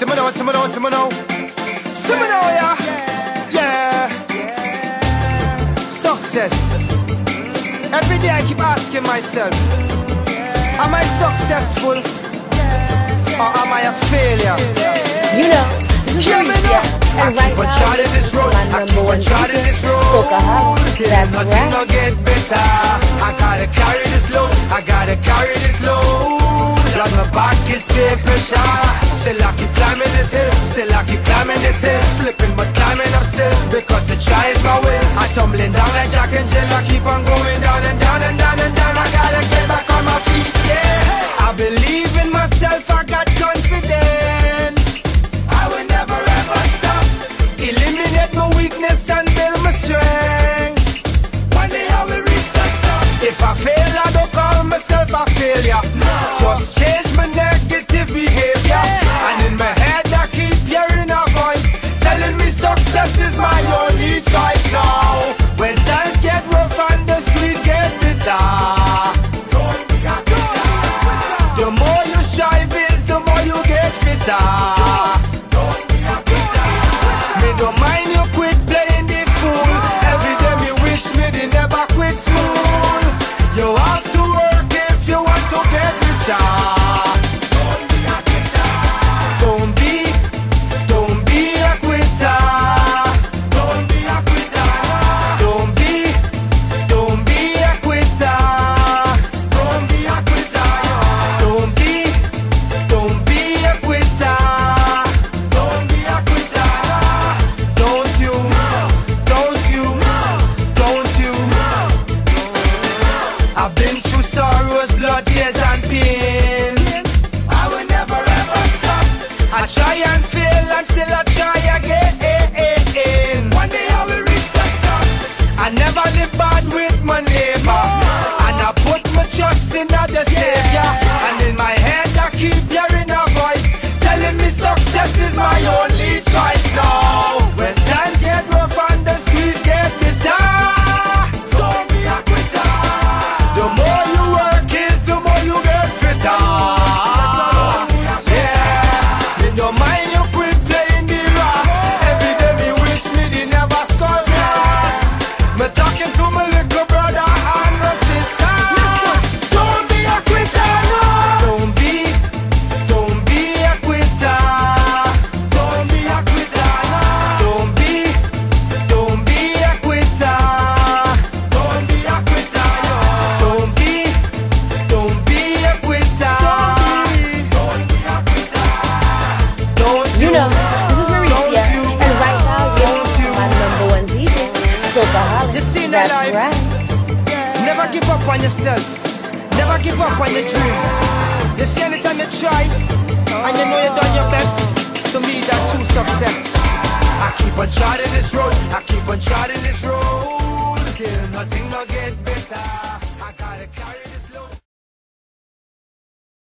Simino, Simino, Simino. Simino, yeah. Yeah. yeah. yeah. Success. Every day I keep asking myself, am I successful or am I a failure? You know. This is yeah, Mauricia, yeah. and right now, this road. my number one DJ, Socaholic. That's right. Nothing get better. I gotta carry this load. I gotta carry this load. On my back is peer pressure missing Slipping but climbing up still Because the try is my will. I tumbling down like Jack and Jill I keep on going down and down and down. Socaholic. You see that That's life. right. Yeah. Never give up on yourself. Never give up on your dreams. You see, anytime you try, oh. and you know you've done your best, to me that's true success. I keep on charting this road. I keep on charting this road. Till nothing will get better.